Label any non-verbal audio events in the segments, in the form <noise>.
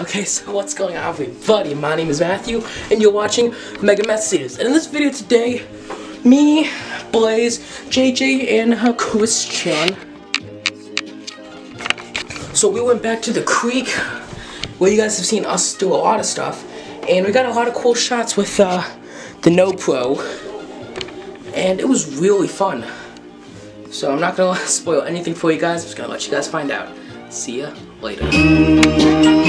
Okay, so what's going on everybody? My name is Matthew, and you're watching Mega-Matt Studios. And in this video today, me, Blaize, JJ, and Christian. So we went back to the creek, where you guys have seen us do a lot of stuff. And we got a lot of cool shots with uh, the NoPro. And it was really fun. So I'm not gonna <laughs> spoil anything for you guys, I'm just gonna let you guys find out. See ya later.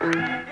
go! Here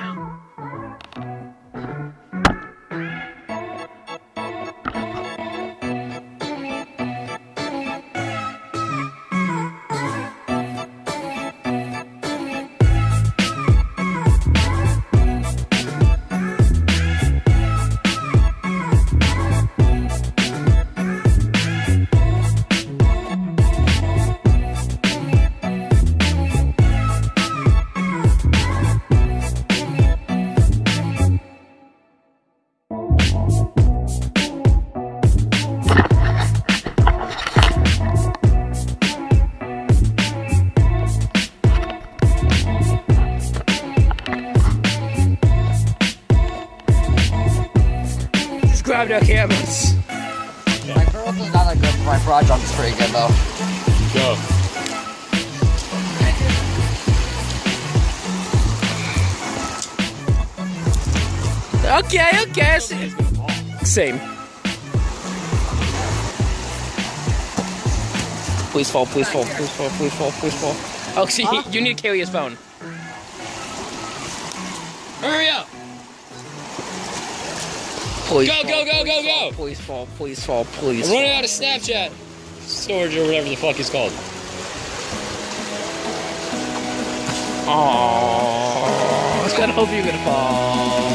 am. Subscribe to Camus. My growth is not that good, but my broad jump is pretty good though. Go. Okay, okay. Same. Please fall, please fall, please fall, please fall, please fall. Oh, see, <laughs> you need to carry his phone. Hurry up. Please go, fall, go, go, go, go! Please fall, please fall, please. I'm running out of Snapchat storage or whatever the fuck it's called. Oh, I was gonna hope you're gonna fall.